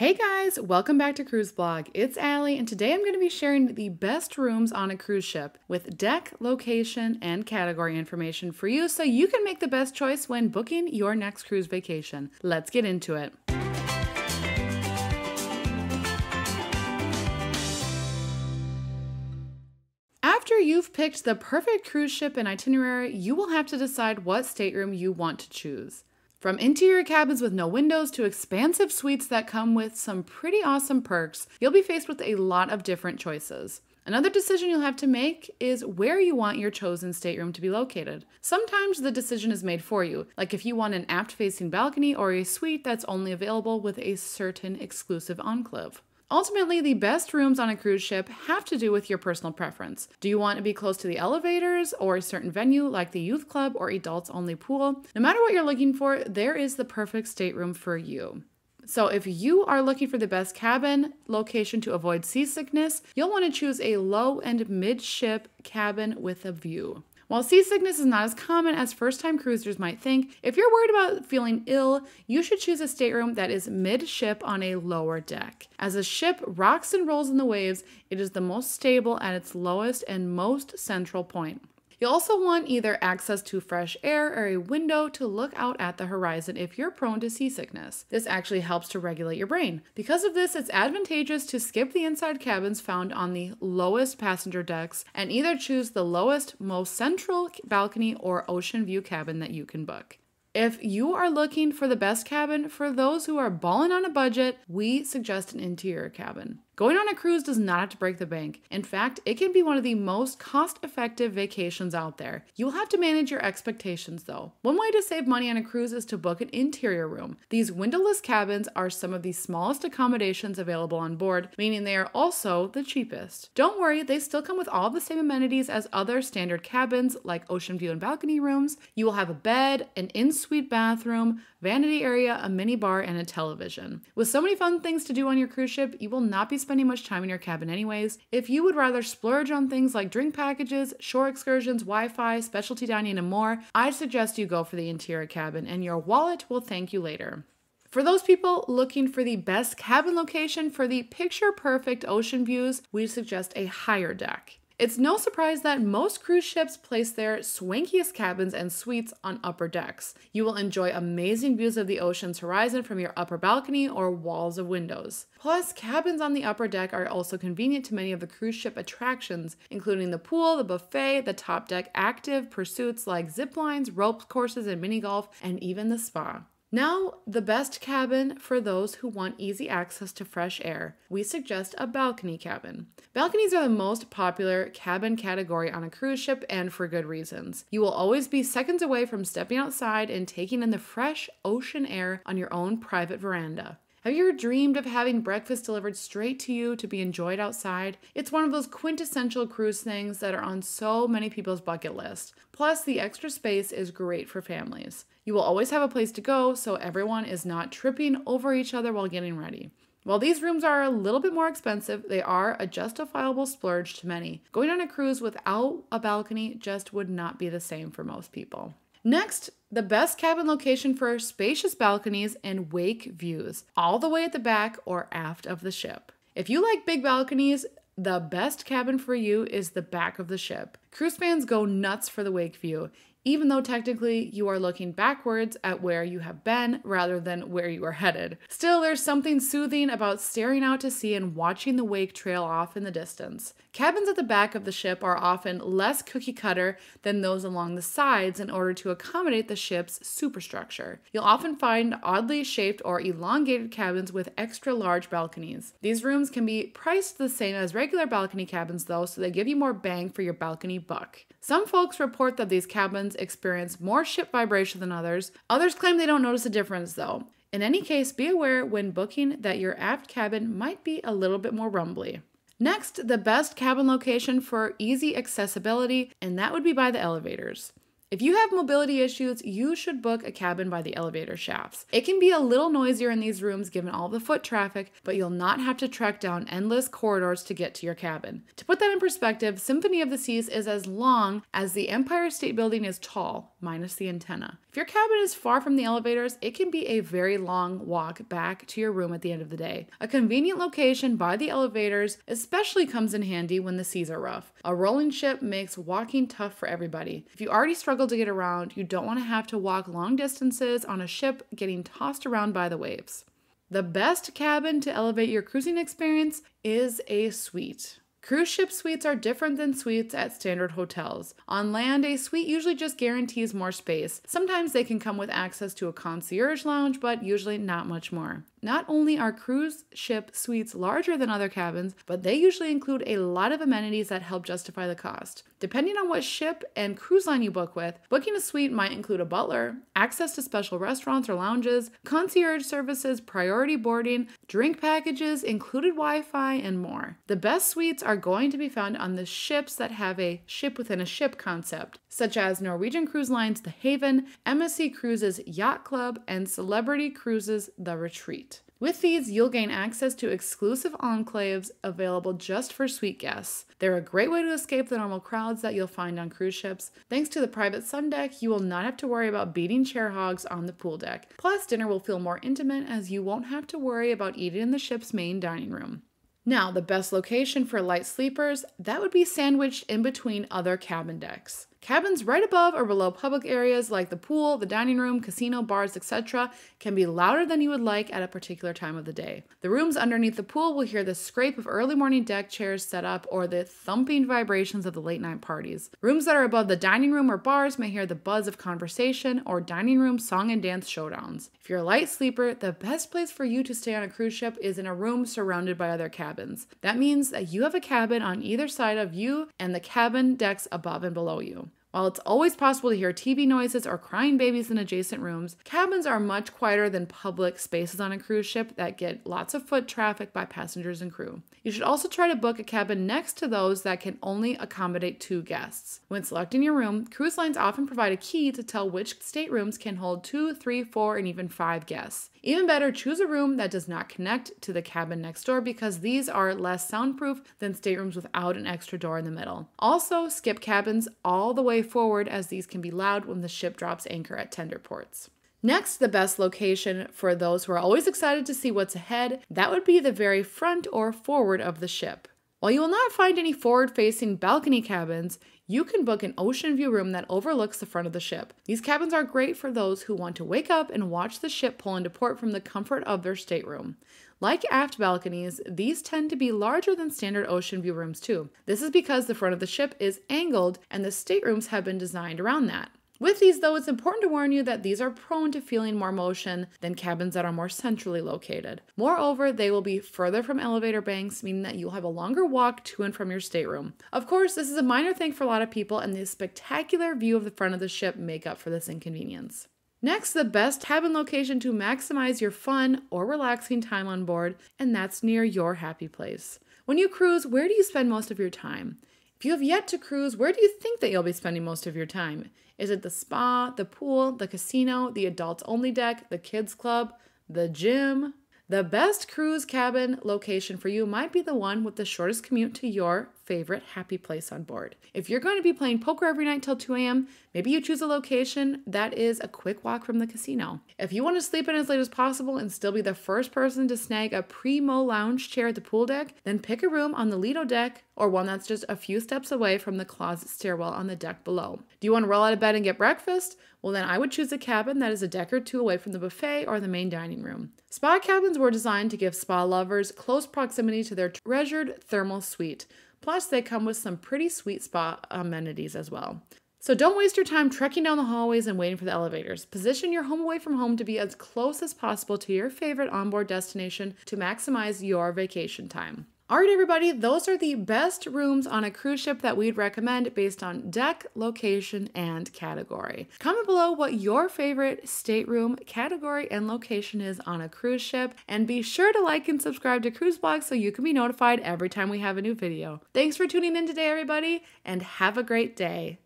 Hey guys, welcome back to Cruise Blog. It's Allie, and today I'm going to be sharing the best rooms on a cruise ship with deck, location, and category information for you so you can make the best choice when booking your next cruise vacation. Let's get into it. After you've picked the perfect cruise ship and itinerary, you will have to decide what stateroom you want to choose. From interior cabins with no windows to expansive suites that come with some pretty awesome perks, you'll be faced with a lot of different choices. Another decision you'll have to make is where you want your chosen stateroom to be located. Sometimes the decision is made for you, like if you want an aft facing balcony or a suite that's only available with a certain exclusive enclave. Ultimately, the best rooms on a cruise ship have to do with your personal preference. Do you want to be close to the elevators or a certain venue like the youth club or adults only pool? No matter what you're looking for, there is the perfect stateroom for you. So, if you are looking for the best cabin location to avoid seasickness, you'll want to choose a low and midship cabin with a view. While seasickness is not as common as first time cruisers might think, if you're worried about feeling ill, you should choose a stateroom that is midship on a lower deck. As a ship rocks and rolls in the waves, it is the most stable at its lowest and most central point. You'll also want either access to fresh air or a window to look out at the horizon if you're prone to seasickness. This actually helps to regulate your brain. Because of this, it's advantageous to skip the inside cabins found on the lowest passenger decks and either choose the lowest, most central balcony or ocean view cabin that you can book. If you are looking for the best cabin for those who are balling on a budget, we suggest an interior cabin. Going on a cruise does not have to break the bank. In fact, it can be one of the most cost effective vacations out there. You'll have to manage your expectations though. One way to save money on a cruise is to book an interior room. These windowless cabins are some of the smallest accommodations available on board, meaning they are also the cheapest. Don't worry, they still come with all the same amenities as other standard cabins like ocean view and balcony rooms. You will have a bed, an in suite bathroom, vanity area, a mini bar, and a television. With so many fun things to do on your cruise ship, you will not be spending much time in your cabin anyways. If you would rather splurge on things like drink packages, shore excursions, Wi Fi, specialty dining, and more, I suggest you go for the interior cabin, and your wallet will thank you later. For those people looking for the best cabin location for the picture perfect ocean views, we suggest a higher deck. It's no surprise that most cruise ships place their swankiest cabins and suites on upper decks. You will enjoy amazing views of the ocean's horizon from your upper balcony or walls of windows. Plus, cabins on the upper deck are also convenient to many of the cruise ship attractions, including the pool, the buffet, the top deck active pursuits like zip lines, rope courses, and mini golf, and even the spa. Now, the best cabin for those who want easy access to fresh air. We suggest a balcony cabin. Balconies are the most popular cabin category on a cruise ship and for good reasons. You will always be seconds away from stepping outside and taking in the fresh ocean air on your own private veranda. Have you ever dreamed of having breakfast delivered straight to you to be enjoyed outside? It's one of those quintessential cruise things that are on so many people's bucket list. Plus, the extra space is great for families. You will always have a place to go, so everyone is not tripping over each other while getting ready. While these rooms are a little bit more expensive, they are a justifiable splurge to many. Going on a cruise without a balcony just would not be the same for most people. Next, the best cabin location for spacious balconies and wake views, all the way at the back or aft of the ship. If you like big balconies, the best cabin for you is the back of the ship. Cruise fans go nuts for the wake view, even though technically you are looking backwards at where you have been rather than where you are headed. Still, there's something soothing about staring out to sea and watching the wake trail off in the distance. Cabins at the back of the ship are often less cookie cutter than those along the sides in order to accommodate the ship's superstructure. You'll often find oddly shaped or elongated cabins with extra large balconies. These rooms can be priced the same as regular balcony cabins though, so they give you more bang for your balcony buck. Some folks report that these cabins experience more ship vibration than others. Others claim they don't notice a difference though. In any case, be aware when booking that your aft cabin might be a little bit more rumbly. Next, the best cabin location for easy accessibility, and that would be by the elevators. If you have mobility issues, you should book a cabin by the elevator shafts. It can be a little noisier in these rooms given all the foot traffic, but you'll not have to trek down endless corridors to get to your cabin. To put that in perspective, Symphony of the Seas is as long as the Empire State Building is tall. Minus the antenna. If your cabin is far from the elevators, it can be a very long walk back to your room at the end of the day. A convenient location by the elevators especially comes in handy when the seas are rough. A rolling ship makes walking tough for everybody. If you already struggle to get around, you don't want to have to walk long distances on a ship getting tossed around by the waves. The best cabin to elevate your cruising experience is a suite. Cruise ship suites are different than suites at standard hotels. On land, a suite usually just guarantees more space. Sometimes they can come with access to a concierge lounge, but usually not much more. Not only are cruise ship suites larger than other cabins, but they usually include a lot of amenities that help justify the cost. Depending on what ship and cruise line you book with, booking a suite might include a butler, access to special restaurants or lounges, concierge services, priority boarding, drink packages, included Wi Fi, and more. The best suites are going to be found on the ships that have a ship within a ship concept, such as Norwegian Cruise Line's The Haven, MSC Cruises Yacht Club, and Celebrity Cruises The Retreat. With these, you'll gain access to exclusive enclaves available just for suite guests. They're a great way to escape the normal crowds that you'll find on cruise ships. Thanks to the private sun deck, you will not have to worry about beating chair hogs on the pool deck. Plus, dinner will feel more intimate as you won't have to worry about eating in the ship's main dining room. Now, the best location for light sleepers, that would be sandwiched in between other cabin decks. Cabins right above or below public areas like the pool, the dining room, casino, bars, etc., can be louder than you would like at a particular time of the day. The rooms underneath the pool will hear the scrape of early morning deck chairs set up or the thumping vibrations of the late night parties. Rooms that are above the dining room or bars may hear the buzz of conversation or dining room song and dance showdowns. If you're a light sleeper, the best place for you to stay on a cruise ship is in a room surrounded by other cabins. That means that you have a cabin on either side of you and the cabin decks above and below you. While it's always possible to hear TV noises or crying babies in adjacent rooms, cabins are much quieter than public spaces on a cruise ship that get lots of foot traffic by passengers and crew. You should also try to book a cabin next to those that can only accommodate two guests. When selecting your room, cruise lines often provide a key to tell which staterooms can hold two, three, four, and even five guests. Even better, choose a room that does not connect to the cabin next door because these are less soundproof than staterooms without an extra door in the middle. Also, skip cabins all the way forward as these can be loud when the ship drops anchor at tender ports. Next, the best location for those who are always excited to see what's ahead, that would be the very front or forward of the ship. While you will not find any forward facing balcony cabins, you can book an ocean view room that overlooks the front of the ship. These cabins are great for those who want to wake up and watch the ship pull into port from the comfort of their stateroom. Like aft balconies, these tend to be larger than standard ocean view rooms too. This is because the front of the ship is angled and the staterooms have been designed around that. With these, though, it's important to warn you that these are prone to feeling more motion than cabins that are more centrally located. Moreover, they will be further from elevator banks, meaning that you'll have a longer walk to and from your stateroom. Of course, this is a minor thing for a lot of people, and the spectacular view of the front of the ship make up for this inconvenience. Next, the best cabin location to maximize your fun or relaxing time on board, and that's near your happy place. When you cruise, where do you spend most of your time? If you have yet to cruise, where do you think that you'll be spending most of your time? Is it the spa, the pool, the casino, the adults only deck, the kids club, the gym? The best cruise cabin location for you might be the one with the shortest commute to your favorite happy place on board. If you're going to be playing poker every night till 2 a.m., maybe you choose a location that is a quick walk from the casino. If you want to sleep in as late as possible and still be the first person to snag a primo lounge chair at the pool deck, then pick a room on the Lido deck or one that's just a few steps away from the closet stairwell on the deck below. Do you want to roll out of bed and get breakfast? Well, then I would choose a cabin that is a deck or two away from the buffet or the main dining room. Spa cabins were designed to give spa lovers close proximity to their treasured thermal suite. Plus, they come with some pretty sweet spa amenities as well. So don't waste your time trekking down the hallways and waiting for the elevators. Position your home away from home to be as close as possible to your favorite onboard destination to maximize your vacation time. All right, everybody, those are the best rooms on a cruise ship that we'd recommend based on deck, location, and category. Comment below what your favorite stateroom, category, and location is on a cruise ship, and be sure to like and subscribe to Cruise Blog so you can be notified every time we have a new video. Thanks for tuning in today, everybody, and have a great day.